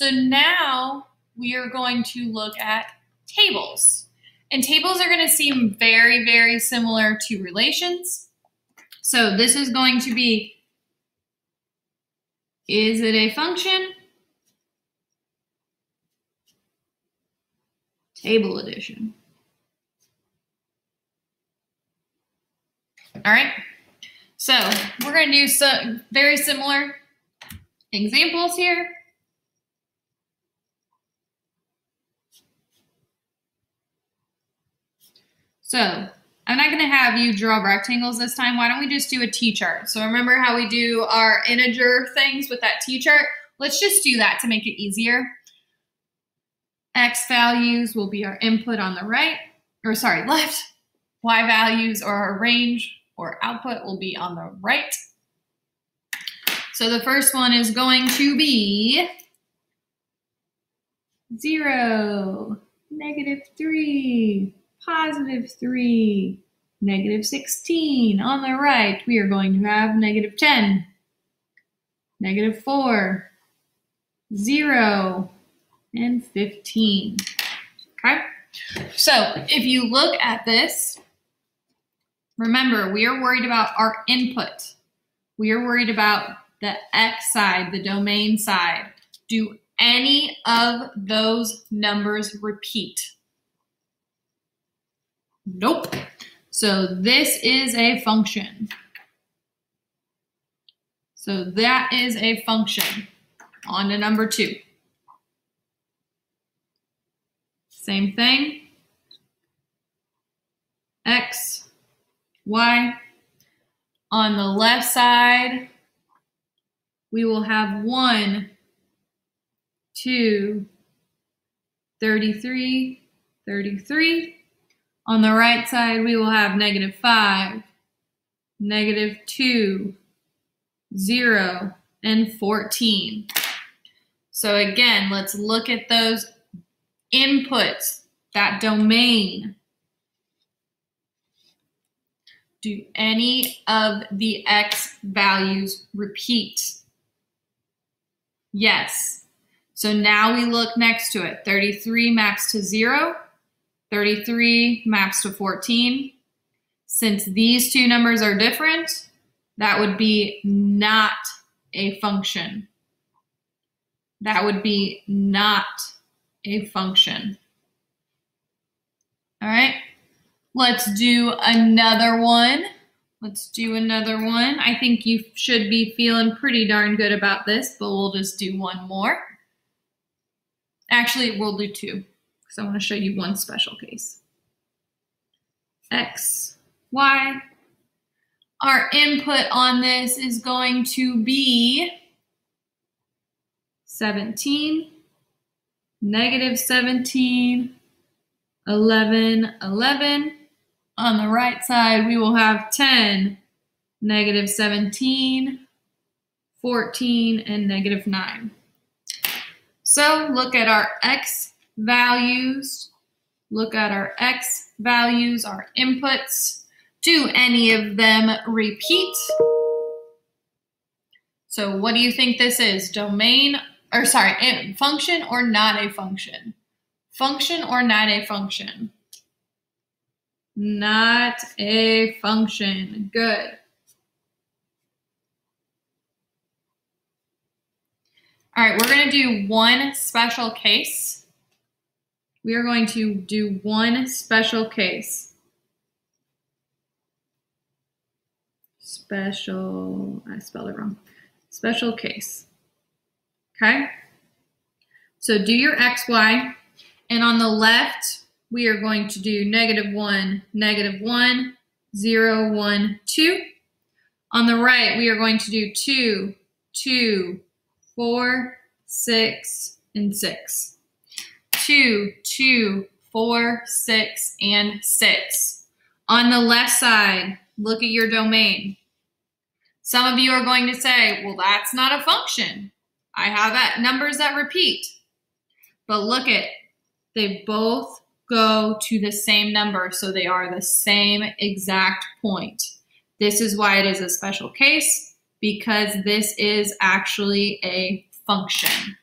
So now we are going to look at tables. And tables are going to seem very, very similar to relations. So this is going to be, is it a function? Table addition. All right. So we're going to do some very similar examples here. So I'm not going to have you draw rectangles this time. Why don't we just do a t-chart? So remember how we do our integer things with that t-chart? Let's just do that to make it easier. X values will be our input on the right, or sorry, left. Y values or our range or output will be on the right. So the first one is going to be zero, negative three, positive 3, negative 16. On the right, we are going to have negative 10, negative 4, 0, and 15. Okay? So if you look at this, remember, we are worried about our input. We are worried about the x side, the domain side. Do any of those numbers repeat? Nope. So this is a function. So that is a function. On to number two. Same thing. X, Y. On the left side, we will have 1, 2, 33, 33. On the right side, we will have negative 5, negative 2, 0, and 14. So again, let's look at those inputs, that domain. Do any of the x values repeat? Yes. So now we look next to it. 33 maps to 0. 33 maps to 14. Since these two numbers are different, that would be not a function. That would be not a function. All right, let's do another one. Let's do another one. I think you should be feeling pretty darn good about this, but we'll just do one more. Actually, we'll do two because I want to show you one special case. X, Y. Our input on this is going to be 17, negative 17, 11, 11. On the right side, we will have 10, negative 17, 14, and negative 9. So look at our x values. Look at our x values, our inputs. Do any of them repeat? So what do you think this is? Domain, or sorry, function or not a function? Function or not a function? Not a function. Good. All right, we're going to do one special case. We are going to do one special case. Special, I spelled it wrong. Special case. Okay? So do your xy, and on the left, we are going to do negative 1, negative 1, 0, 1, 2. On the right, we are going to do 2, 2, 4, 6, and 6. 2, 2, 4, 6, and 6. On the left side, look at your domain. Some of you are going to say, well, that's not a function. I have numbers that repeat. But look at, they both go to the same number, so they are the same exact point. This is why it is a special case, because this is actually a function.